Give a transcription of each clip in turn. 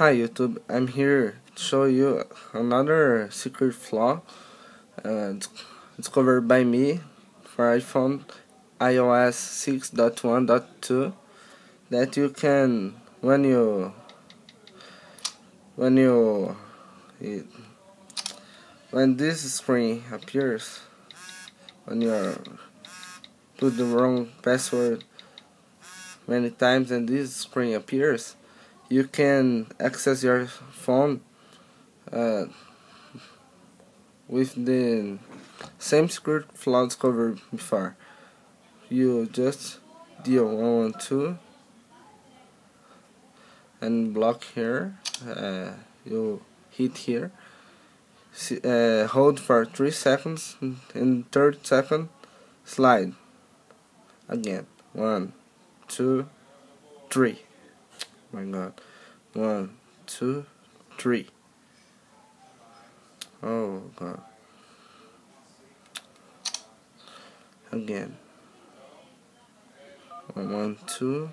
Hi YouTube, I'm here to show you another secret flaw uh, discovered by me for iPhone iOS 6.1.2 that you can when you when you it, when this screen appears when you put the wrong password many times and this screen appears you can access your phone uh, with the same script flaws covered before. You just deal 112 and block here. Uh, you hit here. Uh, hold for 3 seconds. In third second, slide. Again. 1, 2, 3 my god. One, two, three. Oh god. Again. One, two.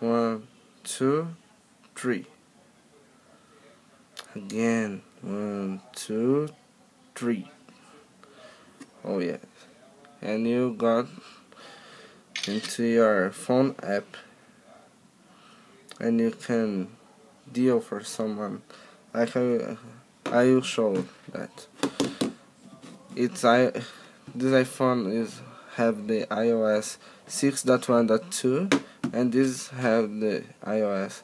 One, two, three. Again. One, two, three. Oh yes. And you got into your phone app and you can deal for someone like I, I will show that it's I this iPhone is have the iOS 6.1.2 and this have the iOS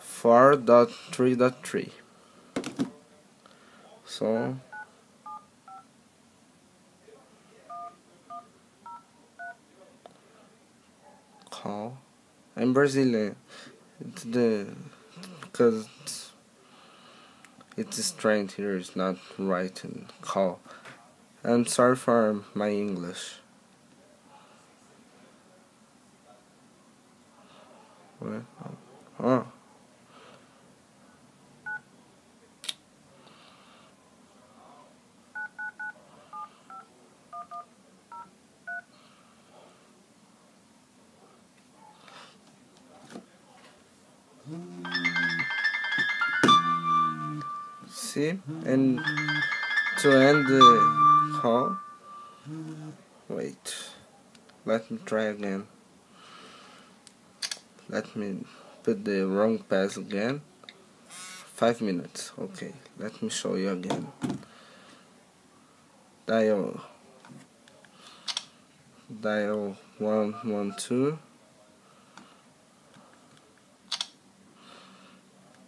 4.3.3 so call. I'm Brazilian. It's the because it's strength here is not right in call. I'm sorry for my English. What? Oh. oh. And to end the call, wait, let me try again. Let me put the wrong pass again. Five minutes, okay, let me show you again. Dial, dial 112.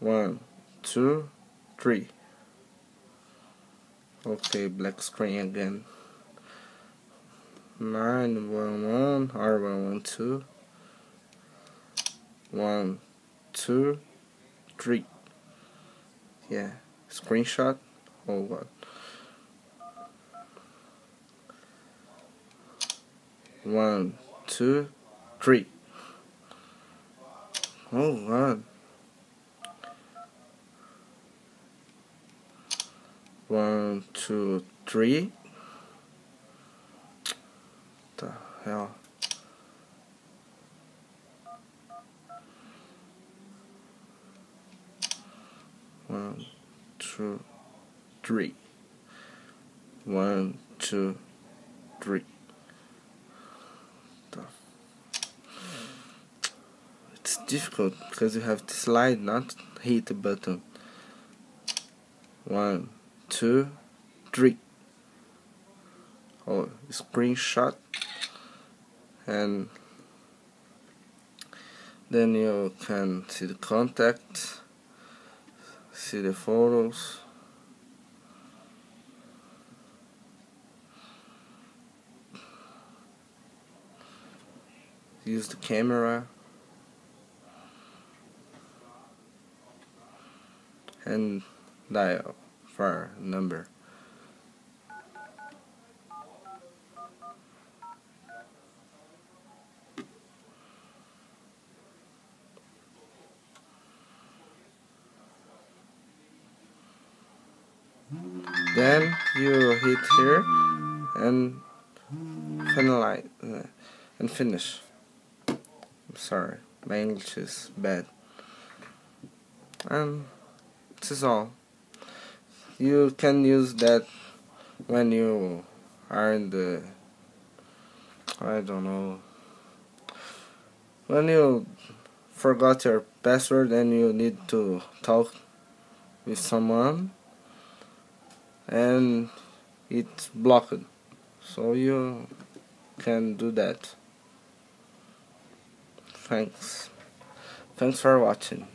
one two three okay black screen again. 911 R112 1 2 3 yeah screenshot. Oh what? One two three. Oh god One, two, three. The hell. One, two, three. One, two, three. It's difficult because you have to slide, not hit the button. One, two, three. Oh, screenshot and then you can see the contact, see the photos. Use the camera and dial for number. Then you hit here and finalize uh, and finish. I'm sorry. my English is bad. And this is all. You can use that when you are in the I don't know. When you forgot your password and you need to talk with someone and it's blocked. So you can do that. Thanks. Thanks for watching